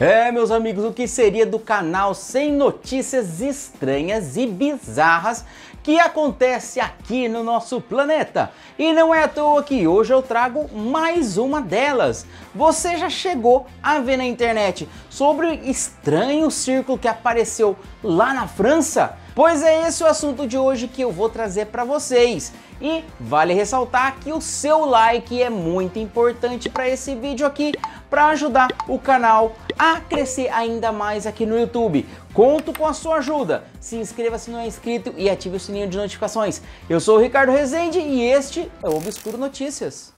É, meus amigos, o que seria do canal sem notícias estranhas e bizarras que acontece aqui no nosso planeta? E não é à toa que hoje eu trago mais uma delas. Você já chegou a ver na internet sobre o estranho círculo que apareceu lá na França? Pois é esse o assunto de hoje que eu vou trazer para vocês. E vale ressaltar que o seu like é muito importante para esse vídeo aqui, para ajudar o canal a crescer ainda mais aqui no YouTube. Conto com a sua ajuda. Se inscreva se não é inscrito e ative o sininho de notificações. Eu sou o Ricardo Rezende e este é o Obscuro Notícias.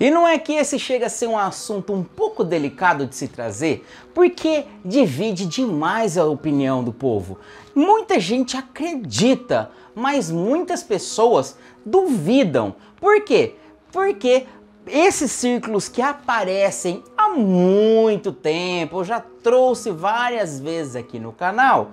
E não é que esse chega a ser um assunto um pouco delicado de se trazer, porque divide demais a opinião do povo. Muita gente acredita, mas muitas pessoas duvidam. Por quê? Porque esses círculos que aparecem há muito tempo, eu já trouxe várias vezes aqui no canal,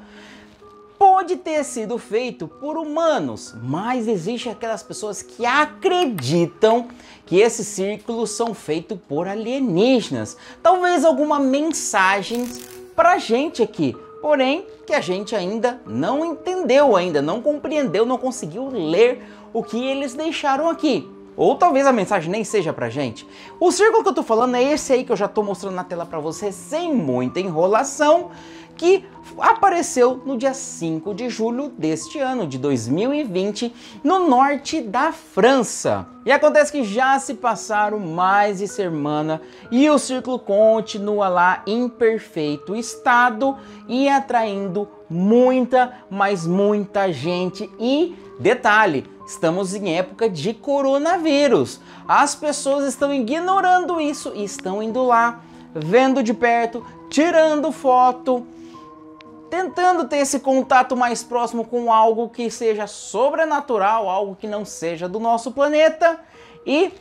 pode ter sido feito por humanos, mas existe aquelas pessoas que acreditam que esses círculos são feitos por alienígenas. Talvez alguma mensagem pra gente aqui, porém que a gente ainda não entendeu ainda, não compreendeu, não conseguiu ler o que eles deixaram aqui. Ou talvez a mensagem nem seja pra gente. O círculo que eu tô falando é esse aí que eu já tô mostrando na tela pra você sem muita enrolação que apareceu no dia 5 de julho deste ano, de 2020, no norte da França. E acontece que já se passaram mais de semana e o círculo continua lá em perfeito estado e atraindo muita, mas muita gente. E detalhe, estamos em época de coronavírus. As pessoas estão ignorando isso e estão indo lá, vendo de perto, tirando foto tentando ter esse contato mais próximo com algo que seja sobrenatural, algo que não seja do nosso planeta. E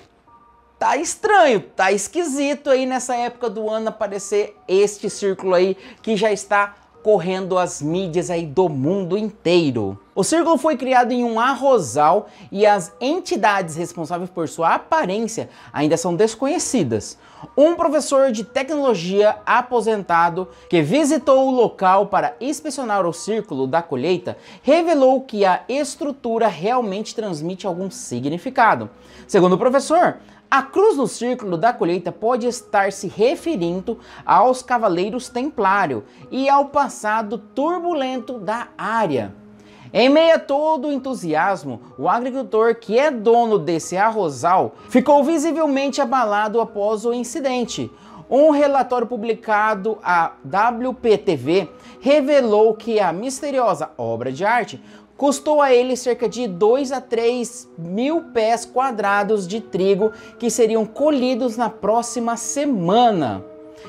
tá estranho, tá esquisito aí nessa época do ano aparecer este círculo aí que já está correndo as mídias aí do mundo inteiro. O círculo foi criado em um arrozal e as entidades responsáveis por sua aparência ainda são desconhecidas. Um professor de tecnologia aposentado que visitou o local para inspecionar o círculo da colheita revelou que a estrutura realmente transmite algum significado. Segundo o professor, a cruz no círculo da colheita pode estar se referindo aos cavaleiros templário e ao passado turbulento da área. Em meio a todo o entusiasmo, o agricultor que é dono desse arrozal ficou visivelmente abalado após o incidente. Um relatório publicado à WPTV revelou que a misteriosa obra de arte custou a ele cerca de 2 a 3 mil pés quadrados de trigo que seriam colhidos na próxima semana.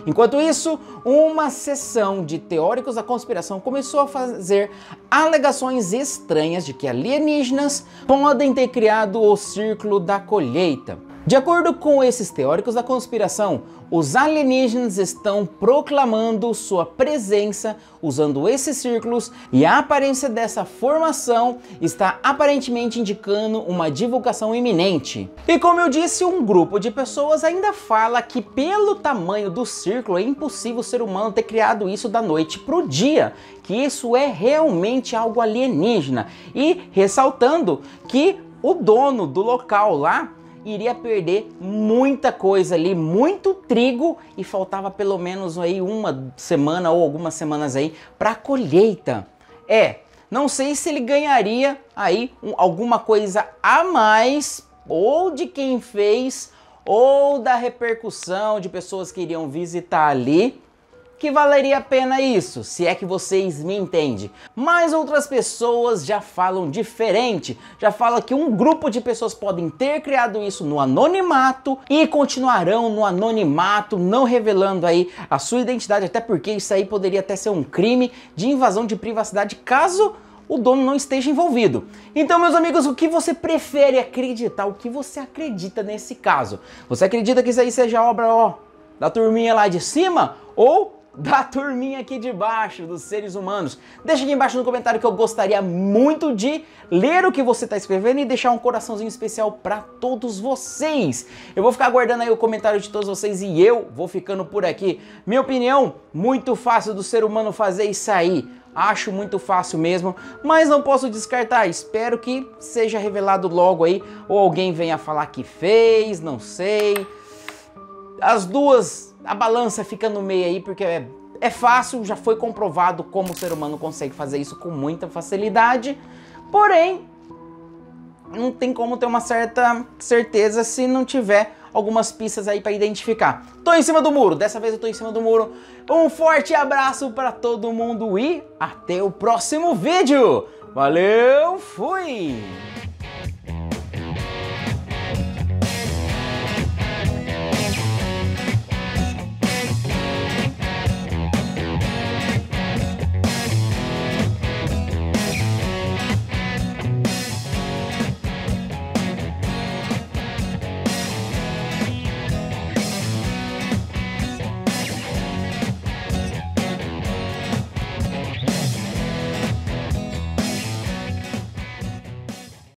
Enquanto isso, uma sessão de teóricos da conspiração começou a fazer alegações estranhas de que alienígenas podem ter criado o círculo da colheita. De acordo com esses teóricos da conspiração, os alienígenas estão proclamando sua presença usando esses círculos e a aparência dessa formação está aparentemente indicando uma divulgação iminente. E como eu disse, um grupo de pessoas ainda fala que pelo tamanho do círculo é impossível o ser humano ter criado isso da noite para o dia, que isso é realmente algo alienígena. E ressaltando que o dono do local lá iria perder muita coisa ali, muito trigo e faltava pelo menos aí uma semana ou algumas semanas aí para colheita. É, não sei se ele ganharia aí um, alguma coisa a mais ou de quem fez ou da repercussão de pessoas que iriam visitar ali que valeria a pena isso, se é que vocês me entendem. Mas outras pessoas já falam diferente, já falam que um grupo de pessoas podem ter criado isso no anonimato e continuarão no anonimato, não revelando aí a sua identidade, até porque isso aí poderia até ser um crime de invasão de privacidade caso o dono não esteja envolvido. Então, meus amigos, o que você prefere acreditar? O que você acredita nesse caso? Você acredita que isso aí seja obra ó, da turminha lá de cima? Ou da turminha aqui de baixo, dos seres humanos. Deixa aqui embaixo no comentário que eu gostaria muito de ler o que você está escrevendo e deixar um coraçãozinho especial para todos vocês. Eu vou ficar aguardando aí o comentário de todos vocês e eu vou ficando por aqui. Minha opinião, muito fácil do ser humano fazer isso aí. Acho muito fácil mesmo, mas não posso descartar. Espero que seja revelado logo aí, ou alguém venha falar que fez, não sei. As duas, a balança fica no meio aí, porque é, é fácil, já foi comprovado como o ser humano consegue fazer isso com muita facilidade. Porém, não tem como ter uma certa certeza se não tiver algumas pistas aí para identificar. Tô em cima do muro, dessa vez eu tô em cima do muro. Um forte abraço para todo mundo e até o próximo vídeo. Valeu, fui!